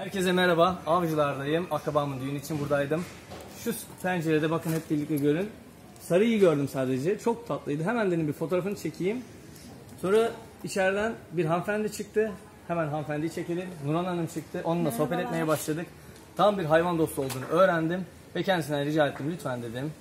Herkese merhaba. Avcılardayım. Akrabamın düğünü için buradaydım. Şu pencerede bakın hep birlikte görün. Sarıyı gördüm sadece. Çok tatlıydı. Hemen dedim bir fotoğrafını çekeyim. Sonra içeriden bir hanımefendi çıktı. Hemen hanımefendiyi çekelim. Nurhan Hanım çıktı. Onunla sohbet etmeye başladık. Tam bir hayvan dostu olduğunu öğrendim. Ve kendisinden rica ettim. Lütfen dedim.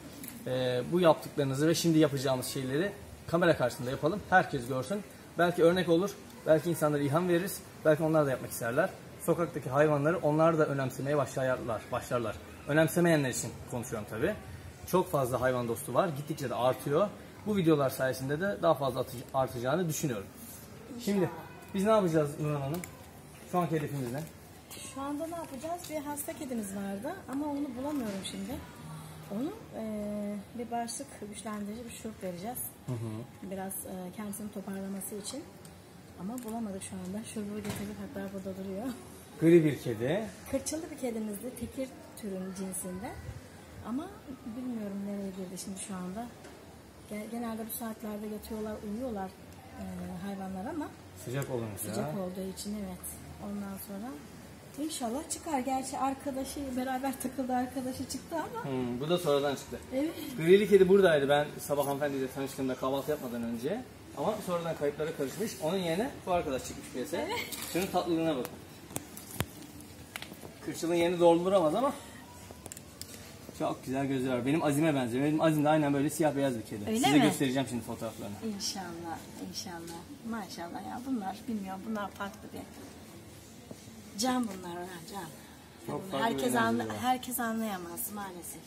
"eee, bu yaptıklarınızı ve şimdi yapacağımız şeyleri kamera karşısında yapalım. Herkes görsün. Belki örnek olur. Belki insanlara ilham veririz. Belki onlar da yapmak isterler. Sokaktaki hayvanları onlar da önemsemeye başlarlar. başlarlar. Önemsemeyenler için konuşuyorum tabii. Çok fazla hayvan dostu var. Gittikçe de artıyor. Bu videolar sayesinde de daha fazla artacağını düşünüyorum. Şimdi biz ne yapacağız Nurhan Hanım? Şu anki hedefimiz ne? Şu anda ne yapacağız? Bir hasta kedimiz vardı ama onu bulamıyorum şimdi. Onu eee, bir bağırsak güçlendirici bir şurup vereceğiz. Biraz eee, kendisini toparlaması için. Ama bulamadık şu anda. Şurubu getirip hatta burada duruyor. Gri bir kedi. Kırçıllı bir kedimizdi. Tekir türün cinsinde. Ama bilmiyorum nereye girdi şimdi şu anda. Ge- Genelde bu saatlerde yatıyorlar, uyuyorlar eee, hayvanlar ama Sıcak olunca. Sıcak olduğu için evet. Ondan sonra inşallah çıkar. Gerçi arkadaşı beraber takıldı arkadaşı çıktı ama Hmm, bu da sonradan çıktı. evet. Grili kedi buradaydı. Ben sabah hanımefendiyle tanıştığımda kahvaltı yapmadan önce. Ama sonradan kayıplara karışmış. Onun yerine bu arkadaş çıkmış piyasaya. Şunun tatlılığına bakın. Kırçılın yerini doğrulduramaz ama çok güzel gözleri var. Benim Azim'e benziyor. Benim Azim de aynen böyle siyah beyaz bir kedi. Öyle Size mi? göstereceğim şimdi fotoğraflarını. İnşallah, inşallah. Maşallah ya bunlar bilmiyorum bunlar farklı bir can bunlar ha can. Çok farklı herkes anla, var. herkes anlayamaz maalesef.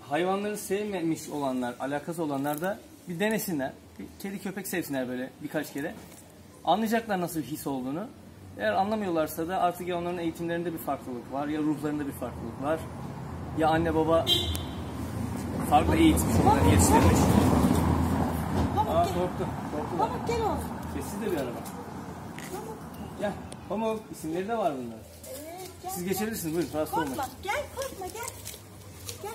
Hayvanları sevmemiş olanlar, alakası olanlar da bir denesinler. Bir kedi köpek sevsinler böyle birkaç kere. Anlayacaklar nasıl bir his olduğunu. Eğer anlamıyorlarsa da artık ya onların eğitimlerinde bir farklılık var ya ruhlarında bir farklılık var. Ya anne baba farklı eğitmiş onları yetiştirmiş. Aa gel, korktu. Korktular. Pamuk gel oğlum. Sessiz de bir araba. Pamuk. Gel. Pamuk isimleri de var bunların. Evet, gel, Siz geçebilirsiniz buyurun rahatsız olmayın. Korkma, gel korkma gel. Gel.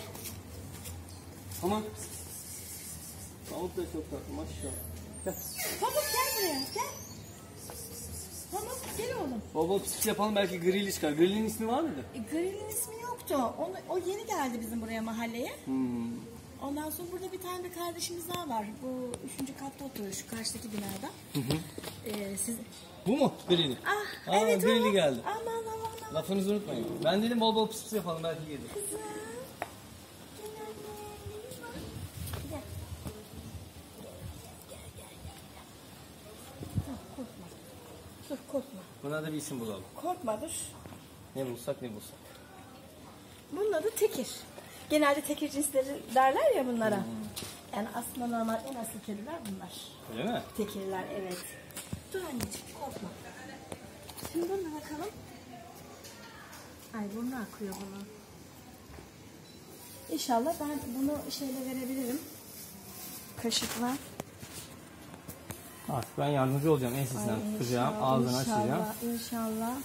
Pamuk. Pamuk da çok tatlı maşallah. Gel. Pamuk gel buraya gel. Pamuk gel oğlum. Bol pis yapalım belki Grili çıkar. Grili'nin ismi var mıydı? E, Grill'in ismi yoktu. Onu, o yeni geldi bizim buraya mahalleye. Hmm. Ondan sonra burada bir tane bir kardeşimiz daha var. Bu üçüncü katta oturuyor şu karşıdaki binada. Ee, siz... Bu mu? Grili. Ah Aa, evet Grili o. geldi. Aman aman aman. Lafınızı unutmayın. Ben dedim bol bol pis pis yapalım belki gelir. Kızım. Buna da bir isim bulalım. Korkma dur. Ne bulsak ne bulsak. Bunun adı tekir. Genelde tekir cinsleri derler ya bunlara. Yani aslında normal en asıl kediler bunlar. Öyle mi? Tekirler evet. Dur anneciğim korkma. Şimdi bununla bakalım. Ay burnu akıyor bunun. İnşallah ben bunu şeyle verebilirim. Kaşıkla. Artık ben yardımcı olacağım. Ensesinden Ay, tutacağım. inşallah, Ağzını açacağım. İnşallah, inşallah.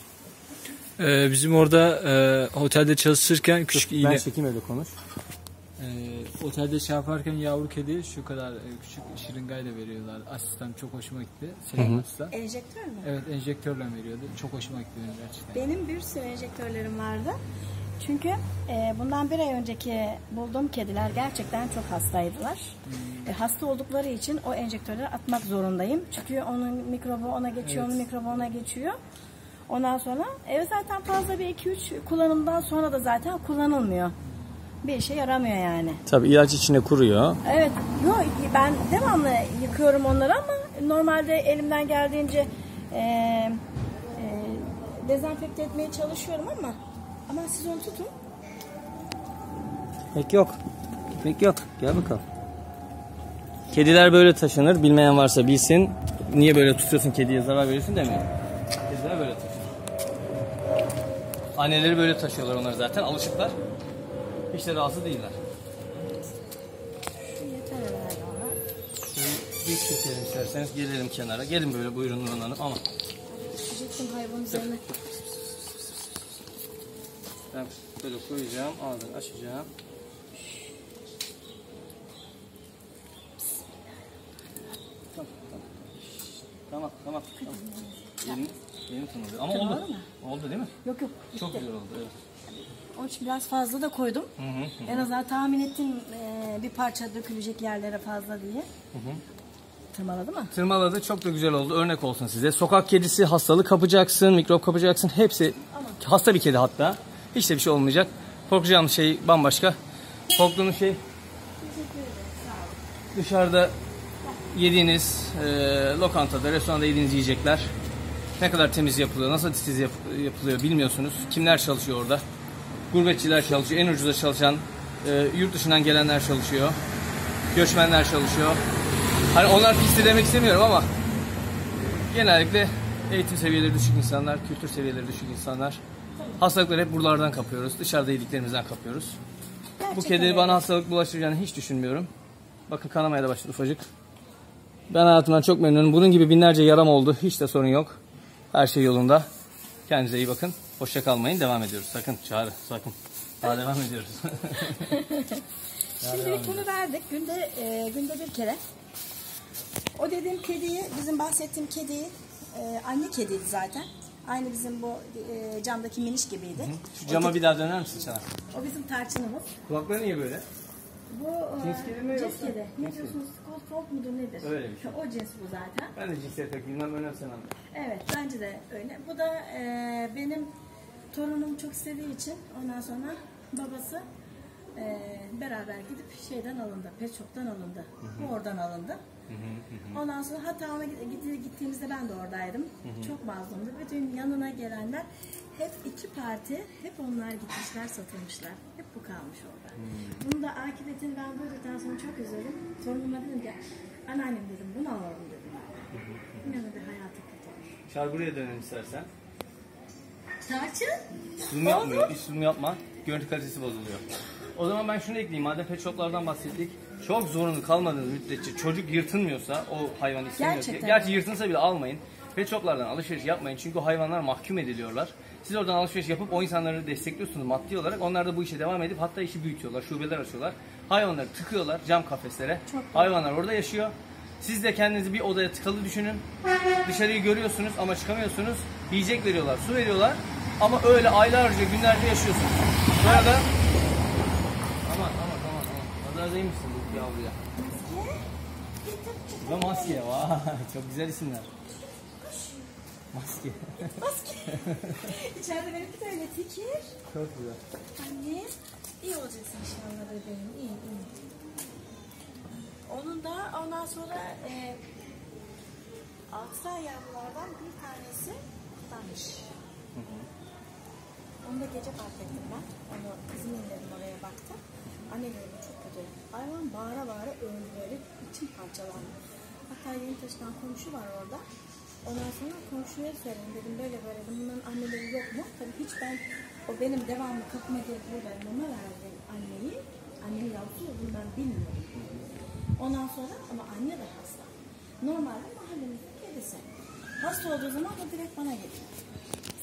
Ee, bizim orada e, otelde çalışırken küçük Ben iğne, çekeyim öyle konuş. e, otelde şey yaparken yavru kedi şu kadar e, küçük şırıngayla veriyorlar. Asistan çok hoşuma gitti. Selam asistan. Enjektör mü? Evet enjektörle veriyordu. Çok hoşuma gitti benim gerçekten. Benim bir sürü enjektörlerim vardı. Çünkü e, bundan bir ay önceki bulduğum kediler gerçekten çok hastaydılar. E, hasta oldukları için o enjektörleri atmak zorundayım. Çünkü onun mikrobu ona geçiyor, onun mikrobu ona geçiyor. Ondan sonra ev zaten fazla bir 2-3 kullanımdan sonra da zaten kullanılmıyor. Bir işe yaramıyor yani. Tabii ilaç içine kuruyor. Evet, yok ben devamlı yıkıyorum onları ama normalde elimden geldiğince e, e, dezenfekte etmeye çalışıyorum ama ama siz onu tutun. Pek yok. Pek yok. Gel bakalım. Kediler böyle taşınır. Bilmeyen varsa bilsin. Niye böyle tutuyorsun kediye zarar veriyorsun demiyor. Kediler böyle taşınır. Anneleri böyle taşıyorlar onları zaten. Alışıklar. Hiç de rahatsız değiller. Bir çekelim isterseniz. Gelelim kenara. Gelin böyle buyurun Nurhan Hanım. Ama hayvanın üzerine. Ben böyle koyacağım. Ağzını açacağım. Tamam tamam. Tamam tamam. tamam. Elini- Benim tırmalıyor. Ama Tırmalı oldu. Oldu değil mi? Yok yok. Çok bitti. güzel oldu. Evet. Onun için biraz fazla da koydum. Hı hı. En azından tahmin ettim e, bir parça dökülecek yerlere fazla diye. Tırmaladı mı? Tırmaladı. Çok da güzel oldu. Örnek olsun size. Sokak kedisi hastalık kapacaksın, mikrop kapacaksın. Hepsi hasta bir kedi hatta. Hiç de bir şey olmayacak. Korkacağımız şey bambaşka. Korktuğumuz şey dışarıda yediğiniz e, lokantada, restoranda yediğiniz yiyecekler ne kadar temiz yapılıyor, nasıl titiz yap- yapılıyor bilmiyorsunuz. Kimler çalışıyor orada? Gurbetçiler çalışıyor, en ucuza çalışan, e, yurt dışından gelenler çalışıyor, göçmenler çalışıyor. Hani onlar pis de demek istemiyorum ama genellikle eğitim seviyeleri düşük insanlar, kültür seviyeleri düşük insanlar. Hastalıkları hep buralardan kapıyoruz, dışarıda yediklerimizden kapıyoruz. Bu Gerçekten kedi öyle. bana hastalık bulaştıracağını hiç düşünmüyorum. Bakın kanamaya da başladı ufacık. Ben hayatımdan çok memnunum. Bunun gibi binlerce yaram oldu. Hiç de sorun yok. Her şey yolunda. Kendinize iyi bakın. Hoşça kalmayın. Devam ediyoruz. Sakın çağrı. Sakın. Daha devam ediyoruz. Şimdilik bunu verdik. Günde e, günde bir kere. O dediğim kediyi, bizim bahsettiğim kediyi e, anne kediydi zaten. Aynı bizim bu e, camdaki miniş gibiydi. Şu cama bir daha döner misin Çağrı? O bizim tarçınımız. Kulakları niye böyle? Bu e, Cins kedi mi cins yoksa? kedi. Ne diyorsunuz? Goldfold mudur nedir? Öyle bir şey. O cins bu zaten. Ben de cinsiyet bilmem. Önemsemem. Evet bence de öyle. Bu da e, benim torunum çok istediği için ondan sonra babası e, beraber gidip şeyden alındı. Pet Shop'tan alındı. Bu oradan alındı. Ondan sonra hatta ona gitti- gittiğimizde ben de oradaydım. Çok mazlumdu. Bütün yanına gelenler hep iki parti, hep onlar gitmişler, satılmışlar. Hep bu kalmış orada. Bunu da akıbetini ben duyduktan sonra çok üzüldüm. Torunuma dedim ki, anneannem dedim, bunu alalım dedim. İnanın bir hayatı kurtarır. Çağrı buraya dönelim istersen. Tarçın? Zoom yapmıyor. Hiç zoom yapma. Görüntü kalitesi bozuluyor. O zaman ben şunu ekleyeyim. Madem pet shoplardan bahsettik. Çok zorunlu kalmadığınız müddetçe çocuk yırtınmıyorsa o hayvan istemiyor. Gerçekten. Gerçi yırtınsa bile almayın. Pet shoplardan alışveriş yapmayın. Çünkü o hayvanlar mahkum ediliyorlar. Siz oradan alışveriş yapıp o insanları destekliyorsunuz maddi olarak. Onlar da bu işe devam edip hatta işi büyütüyorlar. Şubeler açıyorlar. Hayvanları tıkıyorlar cam kafeslere. Çok Hayvanlar orada yaşıyor. Siz de kendinizi bir odaya tıkalı düşünün. Dışarıyı görüyorsunuz ama çıkamıyorsunuz. Yiyecek veriyorlar, su veriyorlar. Ama öyle aylarca, günlerce yaşıyorsunuz. Sonra da... Nazar değmişsin bu yavruya. Ve maske. Vay, çok güzel isimler. Maske. İçeride benimki de öyle fikir. çok güzel. Anne, iyi olacaksın inşallah bebeğim. İyi, iyi. Onun da ondan sonra e, altı ay yavrulardan bir tanesi kurtarmış. Onu da gece fark ettim ben. Onu kızım indirdim oraya baktım. Anne dedim çok kötü. Hayvan bağıra bağıra öldü böyle içim parçalandı. Hatta yeni taşınan komşu var orada. Ondan sonra komşuya söyledim dedim böyle böyle dedim, bunların anneleri yok mu? Tabii hiç ben o benim devamlı kapıma gelip burada mama verdiğim anneyi annenin yavrusu olduğunu ben bilmiyorum. Ondan sonra ama anne de hasta. Normalde mahallenin kedisi. Hasta olduğu zaman da direkt bana geliyor.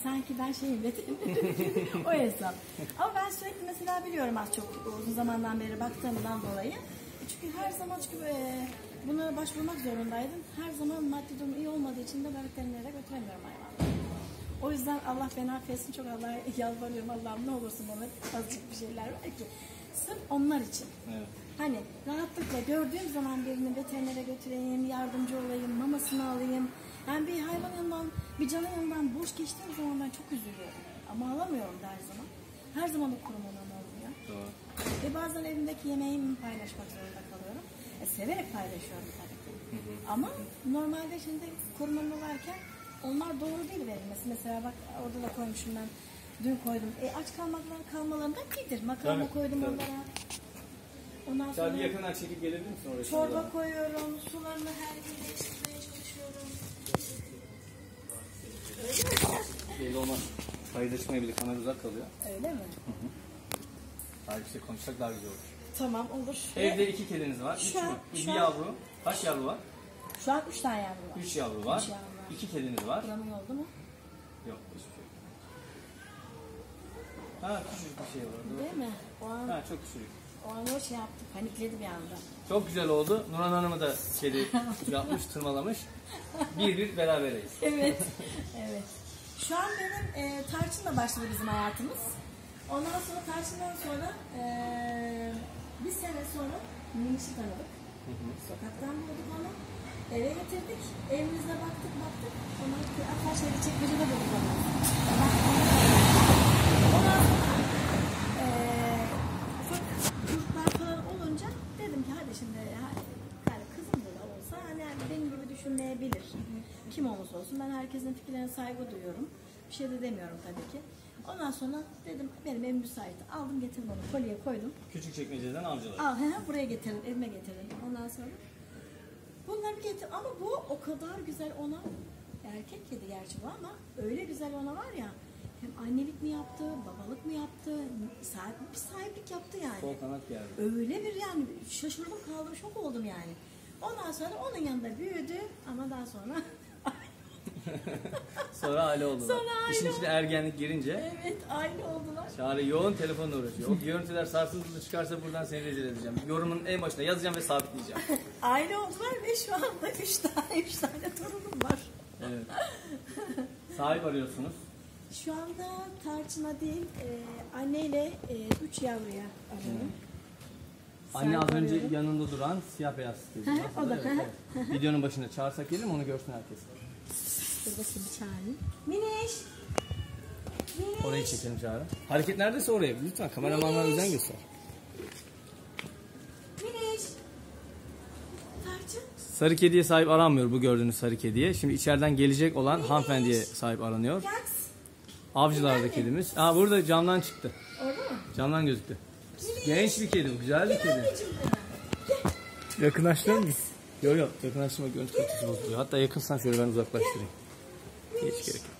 Sanki ben şeyim o hesap. Ama ben sürekli mesela biliyorum az çok uzun zamandan beri baktığımdan dolayı. Çünkü her zaman çünkü e, buna başvurmak zorundaydım. Her zaman maddi durum iyi olmadığı için de ben veterinere götüremiyorum hayvanları. O yüzden Allah beni affetsin çok Allah'a yalvarıyorum Allah'ım ne olursun bana azıcık bir şeyler ver ki. Sırf onlar için. Evet. Hani rahatlıkla gördüğüm zaman birini veterinere götüreyim, yardımcı olayım, mamasını alayım. Yani bir hayvan yanından, bir canın yanından boş geçtiğim zaman ben çok üzülüyorum. Ama alamıyorum da her zaman. Her zaman o kurumamam olmuyor. Doğru. Ve bazen evimdeki yemeğimi paylaşmak zorunda kalıyorum. E, severek paylaşıyorum tabii ki. Ama normalde şimdi korumamı varken onlar doğru değil verilmesi. Mesela bak orada da koymuşum ben. Dün koydum. E, aç kalmaklar kalmalarından iyidir. Makarna Tabii, koydum tabii. onlara. Ondan sonra bir yakından çekip gelebilir misin oraya? çorba koyuyorum. Sularını her gün değiştirmeye çalışıyorum. Belli olmaz. Paylaşmayabilir. Kamera uzak kalıyor. Öyle mi? Daha yüksek konuşsak daha güzel olur. Tamam olur. Evde iki kediniz var. Üç Şu an- mü? şu Bir an- yavru. Kaç yavru var? Şu an üç tane yavru var. Üç yavru var. Üç yavru var. İki kediniz var. Buranın oldu mu? Yok hiçbir şey. Ha küçücük bir şey var. Değil mi? O an, Ha çok küçücük. o an o şey yaptı. Panikledi bir anda. Çok güzel oldu. Nurhan Hanım'ı da kedi yapmış, tırmalamış. Bir bir beraberiz. Evet. evet. Şu an benim e, tarçınla başladı bizim hayatımız. Ondan sonra tarçından sonra e, bir sene sonra Miniş'i tanıdık. Sokaktan bulduk onu. Eve getirdik. Evimizde baktık baktık. Ondan sonra hatta şeyde çekmecede bulduk onu. Ondan sonra e, ufak çocuklar falan olunca dedim ki hadi şimdi ha- yani kızım da olsa hani benim gibi düşünmeyebilir. Kim olursa olsun ben fikirlerine saygı duyuyorum. Bir şey de demiyorum tabii ki. Ondan sonra dedim benim evim müsait. Aldım getirdim onu kolye koydum. Küçük çekmeceden avcılar. Al he, he, buraya getirin evime getirin. Ondan sonra bunları getir ama bu o kadar güzel ona erkek kedi gerçi bu ama öyle güzel ona var ya hem annelik mi yaptı, babalık mı yaptı, sahip, bir sahiplik yaptı yani. Sol kanat geldi. Öyle bir yani şaşırdım kaldım şok oldum yani. Ondan sonra onun yanında büyüdü ama daha sonra Sonra aile oldular. Sonra aile İşin içine ergenlik girince evet aile oldular. Çağrı yoğun telefonla uğraşıyor. O görüntüler sarsıntılı çıkarsa buradan seni rezil edeceğim. Yorumun en başına yazacağım ve sabitleyeceğim. Aile oldular ve şu anda üç tane, üç tane torunum var. Evet. Sahip arıyorsunuz. Şu anda tarçına değil, e, anneyle e, üç yavruya arıyorum. Anne az önce yanında duran siyah beyaz kedi. O da, Evet, evet. Videonun başında çağırsak gelir mi onu görsün herkes. Bir çağırayım. Miniş! Miniş! Orayı çekelim Çağrı. Hareket neredeyse oraya. Lütfen kameramanlar özen göster. Miniş! Tarçın! Sarı kediye sahip aranmıyor bu gördüğünüz sarı kediye. Şimdi içeriden gelecek olan hanımefendiye sahip aranıyor. Yaks! Avcılarda kedimiz. Aa burada camdan çıktı. Orada mı? Camdan gözüktü. Genç bir kedi bu. Güzel bir kedi. Yakınlaştırır mı? Yok yok yakınlaştırma görüntü kalitesi bozuluyor. Hatta yakınsan şöyle ben uzaklaştırayım. Hiç gerek yok.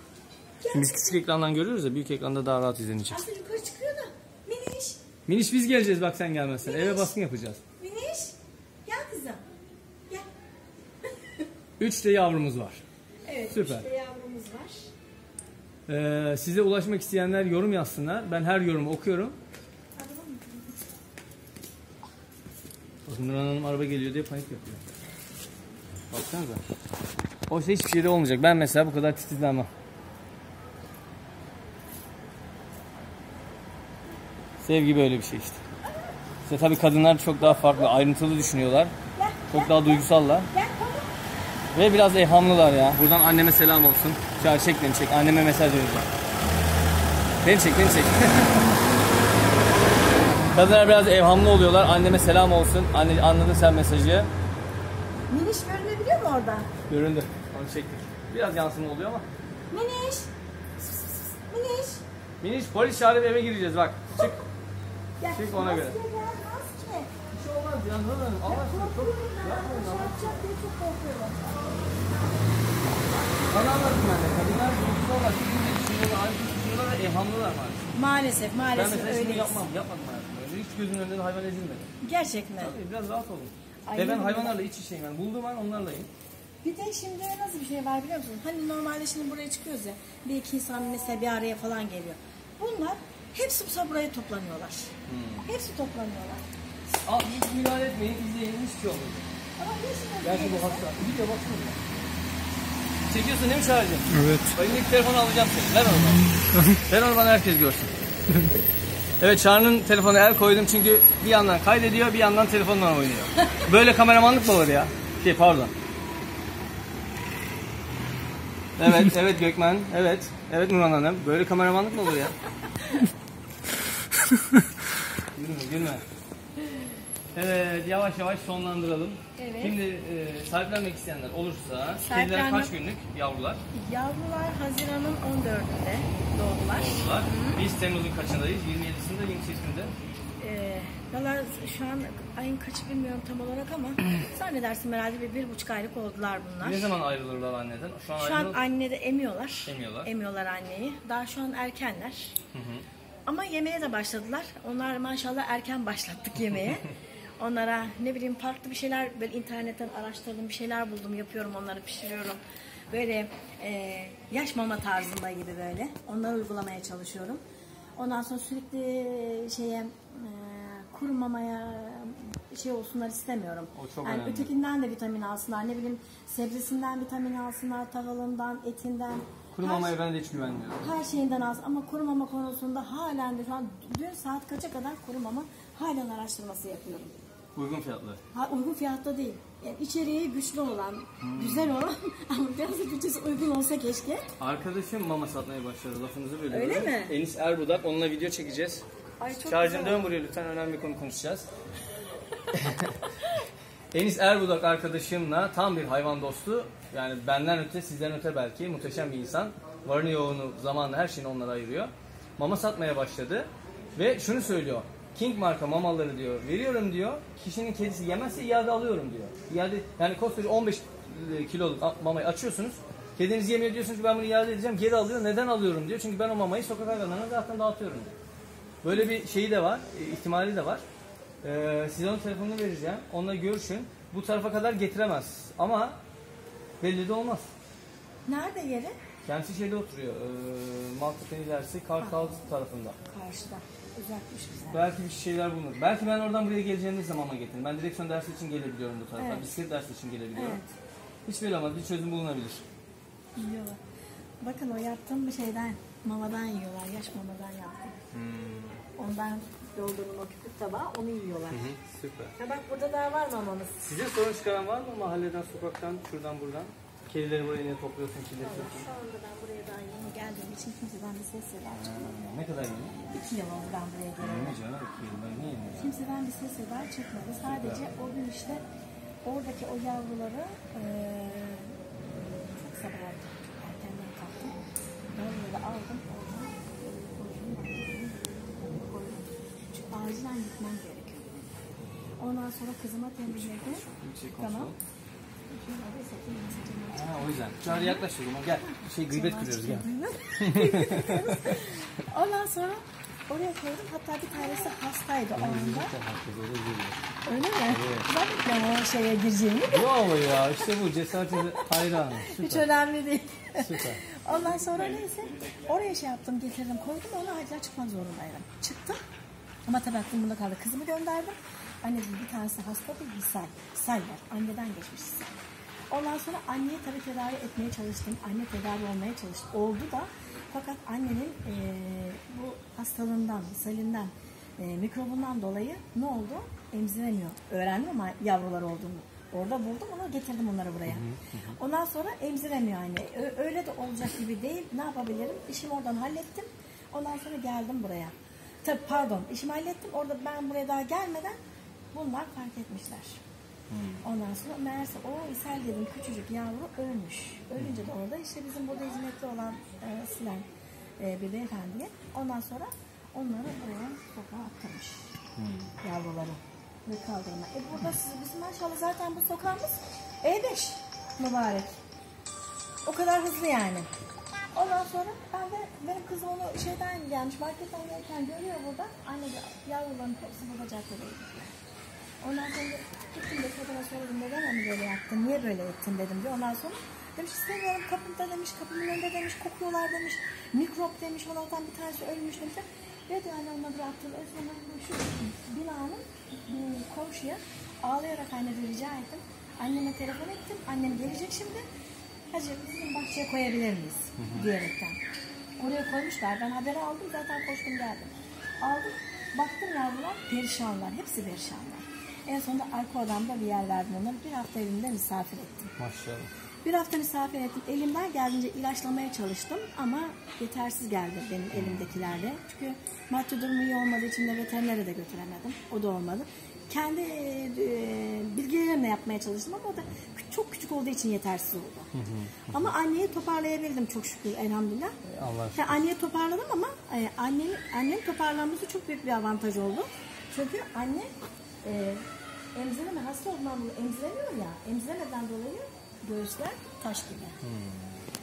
Şimdi biz küçük ekrandan görüyoruz ya büyük ekranda daha rahat izlenecek. Aslında yukarı çıkıyor da. Miniş! Miniş biz geleceğiz bak sen gelmezsen. Eve baskın yapacağız. Miniş! Gel kızım. Gel. Üç de yavrumuz var. Evet, Süper. üç de yavrumuz var. Ee, size ulaşmak isteyenler yorum yazsınlar. Ben her yorumu okuyorum. Bakın Nurhan Hanım araba geliyor diye panik yapıyor. Baksanıza. Oysa hiçbir şey de olmayacak. Ben mesela bu kadar titizlenmem. Sevgi böyle bir şey işte. İşte tabii kadınlar çok daha farklı, ayrıntılı düşünüyorlar. Çok daha duygusallar. Ve biraz evhamlılar ya. Buradan anneme selam olsun. Çağır çek beni çek. Anneme mesaj vereceğim. Beni çek beni çek. Kadınlar biraz evhamlı oluyorlar. Anneme selam olsun. Anne anladın sen mesajı. Miniş görünebiliyor mu orada? Göründü. Onu çektik. Biraz yansıma oluyor ama. Miniş! Miniş! Miniş polis çağırıp eve gireceğiz bak. Çık. Gel. Çık ona göre. Bir şey olmaz ya. Allah aşkına çok yapmayın ama. Bana anlattım ben de. Kadınlar duygusallar. Çünkü düşünüyorlar. Aynı düşünüyorlar ve evhamlılar maalesef. Maalesef, Ben maalesef mesela şimdi öyleyiz. yapmam. Yapmadım hayatımda. Öyle Hiç gözümün önünde de hayvan ezilmedi. Gerçekten. Tabii biraz rahat olun. Ay, Ve ben hayvanlarla iç içeyim yani. Bulduğum an onlarlayım. Bir de şimdi nasıl bir şey var biliyor musun? Hani normalde şimdi buraya çıkıyoruz ya. Bir iki insan mesela bir araya falan geliyor. Bunlar hepsi bu buraya toplanıyorlar. Hmm. Hepsi toplanıyorlar. Aa hiç müdahale etmeyin. İzleyin. Hiç şey olmadı. Ama niçin Gerçi bu hasta. Video baksana. ya. Çekiyorsun değil mi Şahin'cim? Evet. Elimdeki telefonu alacağım seni. Ver onu bana. Ver onu bana herkes görsün. Evet Çağrı'nın telefonu el koydum çünkü bir yandan kaydediyor bir yandan telefonla oynuyor. Böyle kameramanlık mı olur ya? Şey pardon. Evet, evet Gökmen. Evet. Evet Nurhan Hanım. Böyle kameramanlık mı olur ya? gülme, gülme. Evet, yavaş yavaş sonlandıralım. Evet. Şimdi e, sahiplenmek isteyenler olursa, kediler Sahiplenmek- kaç günlük yavrular? Yavrular Haziran'ın 14'ünde doğdular. Oldular. Biz Temmuz'un kaçındayız? 27'sinde, 28'inde. Valla şu an ayın kaçı bilmiyorum tam olarak ama zannedersin herhalde bir, bir buçuk aylık oldular bunlar. Ne zaman ayrılırlar anneden? Şu an, Şu an anne de emiyorlar. Emiyorlar. Emiyorlar anneyi. Daha şu an erkenler. Ama yemeğe de başladılar. Onlar maşallah erken başlattık yemeğe. Onlara ne bileyim farklı bir şeyler böyle internetten araştırdım bir şeyler buldum yapıyorum onları pişiriyorum. Böyle e, yaş mama tarzında gibi böyle. Onları uygulamaya çalışıyorum. Ondan sonra sürekli şeye e, kuru mamaya şey olsunlar istemiyorum. O çok yani önemli. ötekinden de vitamin alsınlar. Ne bileyim sebzesinden vitamin alsınlar, tahılından, etinden. Kuru mamaya ben de hiç güvenmiyorum. Her şeyinden az ama kuru mama konusunda halen de şu an dün saat kaça kadar kuru mama halen araştırması yapıyorum. Uygun fiyatlı. Ha, uygun fiyatta değil. Yani içeriği güçlü olan, güzel olan ama biraz da bütçesi uygun olsa keşke. Arkadaşım mama satmaya başladı. Lafınızı bölüyorum. Öyle mi? Enis Erbudak. Onunla video çekeceğiz. Ay çok güzel. dön buraya lütfen. Önemli bir konu konuşacağız. Enis Erbudak arkadaşımla tam bir hayvan dostu. Yani benden öte, sizden öte belki muhteşem bir insan. Varını yoğunu, zamanla her şeyini onlara ayırıyor. Mama satmaya başladı. Ve şunu söylüyor. King marka mamaları diyor veriyorum diyor. Kişinin kedisi yemezse iade alıyorum diyor. İade yani koskoca 15 kiloluk a- mamayı açıyorsunuz. Kediniz yemiyor diyorsunuz ki ben bunu iade edeceğim. Geri alıyor. Neden alıyorum diyor. Çünkü ben o mamayı sokak hayvanlarına zaten dağıtıyorum diyor. Böyle bir şeyi de var, e, ihtimali de var. Ee, size onun telefonunu vereceğim. Onunla görüşün. Bu tarafa kadar getiremez. Ama belli de olmaz. Nerede yeri? Kendisi şeyde oturuyor. E, Maltepe'nin ilerisi Kartal tarafında. Karşıda. Uzakmış güzel. Belki bir şeyler bulunur. Belki ben oradan buraya geleceğiniz zaman ama getirin. Ben direksiyon dersi için gelebiliyorum bu tarafa. Evet. Bisiklet dersi için gelebiliyorum. Evet. Hiç belli olmaz. Bir çözüm bulunabilir. Yiyorlar. Bakın o yaptığım bir şeyden, mamadan yiyorlar. Yaş mamadan yaptım. Ondan doldurdum o küçük tabağı, onu yiyorlar. Süper. Ha bak burada daha var mamamız. Size sorun çıkaran var mı mahalleden, sokaktan, şuradan buradan? Kedileri buraya niye topluyorsun, kirletiyorsun? Şu anda ben buraya daha yeni geldiğim için kimseden bir ses seda çıkmadı. Ne kadar yeni? İki yıl oldu ben buraya geleli. Yeni canım. Ben niye yeni ya? Kimseden bir ses seda çıkmadı. Sadece o gün işte oradaki o yavruları eee çok sabah. Erkenden kalktım. Yavruları aldım. Oradan koydum. koydum. Çünkü acilen gitmem gerekiyor. Ondan sonra kızıma temizledim. Tamam. Ha, o yüzden. Çağrı yaklaş o zaman gel. Şey gıybet kuruyoruz gel. Ondan sonra oraya koydum. Hatta bir tanesi hastaydı o anda. Öyle mi? Zannetmiyorum o şeye gireceğini. Bravo ya işte bu cesaretinize hayranım. Hiç Süper. önemli değil. Süper. Ondan sonra neyse oraya şey yaptım getirdim koydum ona acil çıkmak zorundaydım. Çıktım ama tabii aklım bunda kaldı. Kızımı gönderdim. Anne dedi bir tanesi hasta bir ishal. İshal var. Anneden geçmiş ishal. Ondan sonra anneyi tabii tedavi etmeye çalıştım. Anne tedavi olmaya çalıştı. Oldu da fakat annenin eee, bu hastalığından, ishalinden, eee, mikrobundan dolayı ne oldu? Emziremiyor. Öğrendim ama yavrular olduğunu. Orada buldum onu getirdim onları buraya. Ondan sonra emziremiyor anne. Öyle de olacak gibi değil. Ne yapabilirim? İşimi oradan hallettim. Ondan sonra geldim buraya. Tabii pardon işimi hallettim. Orada ben buraya daha gelmeden bunlar fark etmişler. Ondan sonra meğerse o ishal dedim küçücük yavru ölmüş. Ölünce de orada işte bizim burada hizmetli olan e, Silen e, bir beyefendiye ondan sonra onları buraya sokağa attırmış. Yavruları ve kaldırma. E burada siz, bizim maşallah zaten bu sokağımız E5 mübarek. O kadar hızlı yani. Ondan sonra ben de benim kızım onu şeyden gelmiş marketten gelirken görüyor burada. Anne yavruların hepsi burada caddedeydi. Ondan sonra gittim de kadına sordum neden hani böyle yaptın, niye böyle ettin dedim diyor. Ondan sonra demiş istemiyorum kapımda demiş, kapımın önünde demiş, kokuyorlar demiş, mikrop demiş, onlardan bir tanesi ölmüş demiş. Ve diyor anne onunla bıraktım. Sonunda şu binanın bir komşuya ağlayarak annede rica ettim. Anneme telefon ettim, annem gelecek şimdi. Hacı bizim bahçeye koyabilir miyiz? diyerekten. Oraya koymuşlar. Ben haberi aldım zaten koştum geldim. Aldım. Baktım yavrular perişanlar. Hepsi perişanlar. En sonunda arka odamda bir yer verdim onları. Bir hafta evimde misafir ettim. Maşallah. Bir hafta misafir ettim. Elimden geldiğince ilaçlamaya çalıştım ama yetersiz geldi benim elimdekilerle. Çünkü maddi durumu iyi olmadığı için de veterinere de götüremedim. O da olmadı. Kendi e, e, bilgilerimle yapmaya çalıştım ama o da çok küçük olduğu için yetersiz oldu. Ama anneyi toparlayabildim çok şükür elhamdülillah. Allah Ya anneyi toparladım ama e, annenin annem toparlanması çok büyük bir avantaj oldu. Çünkü anne e, emzireme hasta olduğundan dolayı emziremiyor ya. Emziremeden dolayı göğüsler taş gibi.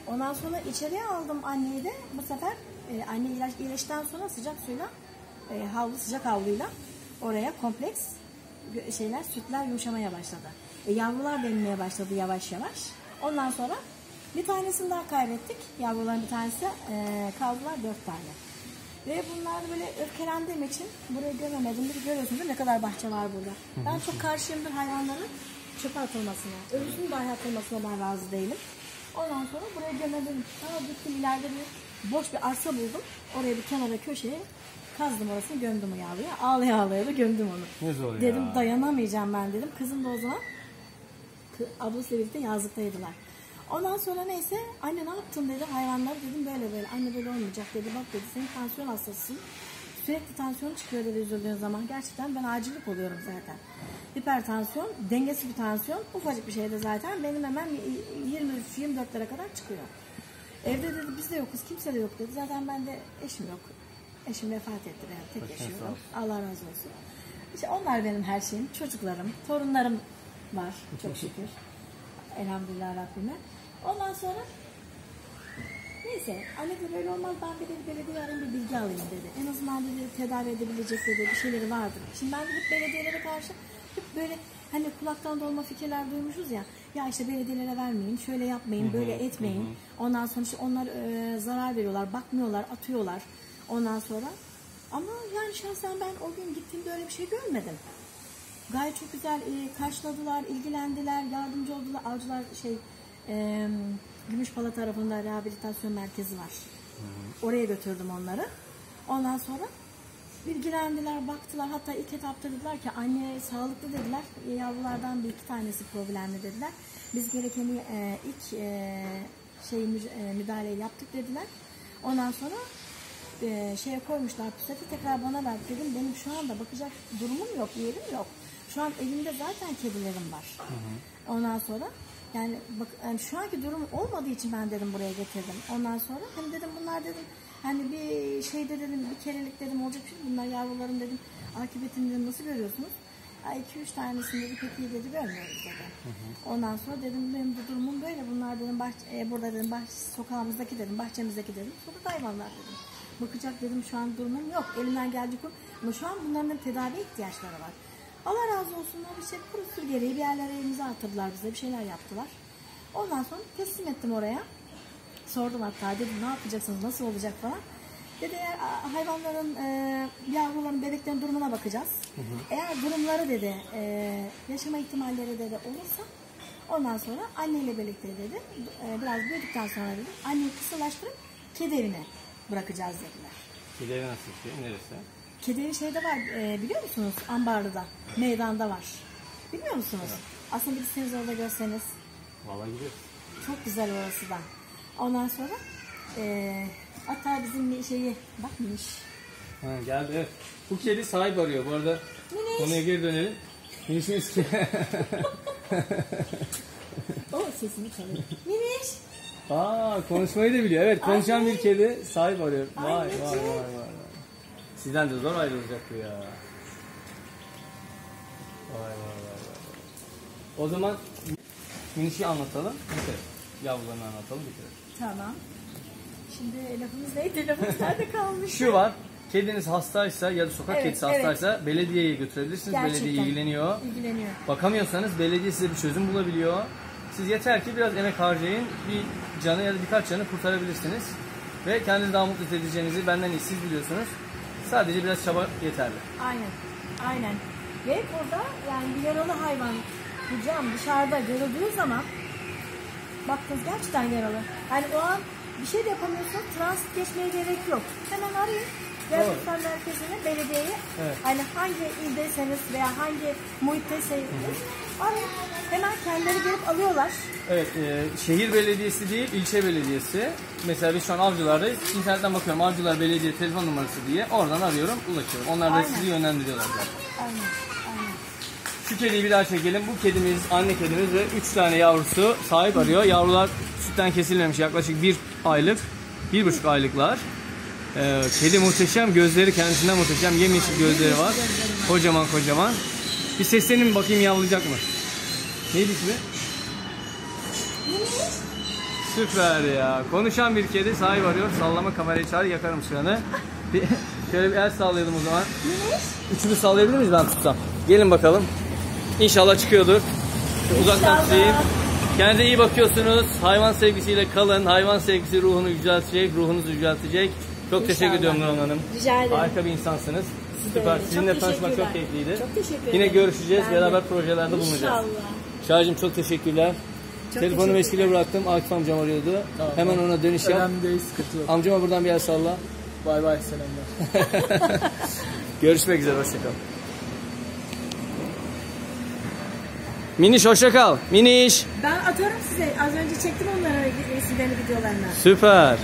Ondan sonra içeriye aldım anneyi de bu sefer e, anne ilaç iyileştikten sonra sıcak suyla e, havlu sıcak havluyla oraya kompleks şeyler sütler yumuşamaya başladı. E, yavrular da emmeye başladı yavaş yavaş. Ondan sonra bir tanesini daha kaybettik. Yavruların bir tanesi e, kaldılar dört tane. Ve bunlar böyle öfkelendiğim için burayı göremedim. Bir görüyorsunuz ne kadar bahçe var burada. Ben çok karşıyımdır hayvanların çöpe atılmasına. Ölüsünün dahi atılmasına ben razı değilim. Ondan sonra buraya gömelim. Ha gittim ileride bir boş bir arsa buldum. Oraya bir kenara köşeye kazdım orasını gömdüm o yavruya. Ağlaya ağlaya da gömdüm onu. Ne zor ya. Dedim dayanamayacağım ben dedim. Kızım da o zaman ablasıyla birlikte yazlıktaydılar. Ondan sonra neyse anne ne yaptın? dedi. Hayvanlar dedim böyle böyle. Anne böyle olmayacak. dedi. Bak dedi senin tansiyon hastasısın. Sürekli tansiyon çıkıyor dedi üzüldüğün zaman. Gerçekten ben acillik oluyorum zaten. Hipertansiyon dengesiz bir tansiyon ufacık bir şeyde zaten benim hemen 23-24'lere kadar çıkıyor. Evde dedi biz de yokuz kimse de yok dedi. Zaten ben de eşim yok. Eşim vefat etti ben tek yaşıyorum. Allah razı olsun. İşte onlar benim her şeyim çocuklarım torunlarım var çok şükür. Elhamdülillah Rabbime. Ondan sonra neyse anne de böyle olmaz ben bir de belediye arayayım bir bilgi alayım dedi. En azından dedi tedavi edebilecek dedi bir şeyleri vardır. Şimdi ben de hep belediyelere karşı hep böyle hani kulaktan dolma fikirler duymuşuz ya. Ya işte belediyelere vermeyin, şöyle yapmayın, böyle etmeyin. Ondan sonra işte onlar e, zarar veriyorlar, bakmıyorlar, atıyorlar. Ondan sonra ama yani şahsen ben o gün gittiğimde öyle bir şey görmedim. Gayet çok güzel e, karşıladılar, ilgilendiler, yardımcı oldular. Avcılar şey e, Gümüşpala tarafında rehabilitasyon merkezi var. Oraya götürdüm onları. Ondan sonra ilgilendiler, baktılar. Hatta ilk etapta dediler ki anne sağlıklı dediler. Yavrulardan bir iki tanesi problemli dediler. Biz gerekeni e, ilk e, şey e, müdahaleyi yaptık dediler. Ondan sonra e, şeye koymuşlar puseti tekrar bana ver dedim. Benim şu anda bakacak durumum yok, yerim yok. Şu an elimde zaten kedilerim var. Ondan sonra yani bak yani şu anki durum olmadığı için ben dedim buraya getirdim. Ondan sonra hani dedim bunlar dedim hani bir şeyde dedim bir kerelik dedim olacak şey bunlar yavrularım dedim akıbetini dedim nasıl görüyorsunuz? Ay iki üç tanesini dedi pek iyi dedi görmüyoruz dedi. Ondan sonra dedim benim bu durumum böyle bunlar dedim bahçe, e, burada dedim bahçe, sokağımızdaki dedim bahçemizdeki dedim sokak hayvanlar dedim. Bakacak dedim şu an durumum yok. Elimden gelecek. Ama şu an bunların da tedavi ihtiyaçları var. Allah razı olsunlar işte prosedür gereği bir yerlere imza attırdılar bize bir şeyler yaptılar. Ondan sonra teslim ettim oraya. Sordum hatta dedim ne yapacaksınız nasıl olacak falan. Dedi eğer hayvanların e, yavruların bebeklerin durumuna bakacağız. Eğer durumları dedi e, yaşama ihtimalleri dedi olursa ondan sonra anneyle birlikte dedi e, biraz büyüdükten sonra dedi anneyi kısırlaştırıp kedi evine bırakacağız dediler. Gidelim nasıl bir şey? Neresi? Kedi evi şeyde var e, biliyor musunuz? Ambarlı'da, meydanda var. Bilmiyor musunuz? Aslında gitseniz orada görseniz. Vallahi gidiyoruz. Çok güzel orası da. Ondan sonra e, hatta bizim bir şeyi bak Miş. Ha, geldi evet. Bu kedi sahip arıyor bu arada. Miniş. Konuya geri dönelim. Miniş'in eski. O sesini çalıyor. Miniş. Aa konuşmayı da biliyor. Evet konuşan bir kedi sahip arıyor. Vay vay Anneciğim. vay vay vay. Sizden de zor ayrılacak bu ya. Vay vay vay vay. O zaman Miniş'i anlatalım. Bitirelim. Yavrularını anlatalım bitirelim. Tamam. Şimdi lafımız neydi? Lafımız nerede kalmış? Şu var. Kediniz hastaysa ya da sokak Evet, kedisi evet. hastaysa belediyeye götürebilirsiniz. Gerçekten. Belediye ilgileniyor. İlgileniyor. Bakamıyorsanız belediye size bir çözüm bulabiliyor. Siz yeter ki biraz emek harcayın. Bir canı ya da birkaç canı kurtarabilirsiniz. Ve kendinizi daha mutlu hissedeceğinizi benden iyi siz biliyorsunuz. Sadece biraz çaba yeterli. Aynen. Aynen. Ve burada yani bir yaralı hayvan bu cam dışarıda görüldüğü zaman baktınız gerçekten yaralı. Yani o an bir şey de yapamıyorsunuz. Transit geçmeye gerek yok. Hemen arayın. Rehabilitasyon merkezine, belediyeye. Evet. Hani hangi ildeyseniz veya hangi muhitteyseniz arayın. Hemen kendileri gelip alıyorlar. Evet, e, şehir belediyesi değil, ilçe belediyesi. Mesela biz şu an Avcılar'dayız. İnternetten bakıyorum Avcılar Belediye telefon numarası diye. Oradan arıyorum, ulaşıyorum. Onlar da Aynen. sizi yönlendiriyorlar zaten. Aynen. Aynen. Şu kediyi bir daha çekelim. Bu kedimiz, anne kedimiz ve 3 tane yavrusu sahip arıyor. Yavrular sütten kesilmemiş yaklaşık bir aylık, bir buçuk aylıklar. Ee, kedi muhteşem, gözleri kendisinden muhteşem, yemyeşil gözleri var. Kocaman kocaman. Bir seslenin bakayım yavlayacak mı? Neydi ismi? Süper ya. Konuşan bir kedi sahip arıyor. Sallama kamerayı çağır yakarım ışığını. Bir, şöyle bir el sallayalım o zaman. Üçünü sallayabilir miyiz ben tutsam? Gelin bakalım. İnşallah çıkıyordur. Şöyle Uzaktan tutayım. Kendinize iyi bakıyorsunuz. Hayvan sevgisiyle kalın. Hayvan sevgisi ruhunu yüceltecek, ruhunuzu yüceltecek. Çok teşekkür İnşallah. ediyorum Nurhan Hanım. Rica ederim. Harika bir insansınız. Siz de Süper. Sizinle tanışmak çok keyifliydi. Çok teşekkür Yine ederim. görüşeceğiz. Ben de. Beraber projelerde bulunacağız. İnşallah. Şahacığım çok teşekkürler. Çok Telefonu meşgule bıraktım. Akif amcam arıyordu. Tamam. Hemen ona dönüş yap. Önemli değil sıkıntı yok. Amcama buradan bir el salla. Bay bay selamlar. Görüşmek üzere. Hoşçakal. Miniş hoşça kal. Miniş. Ben atarım size. Az önce çektim onların resimlerini videolarını. Süper.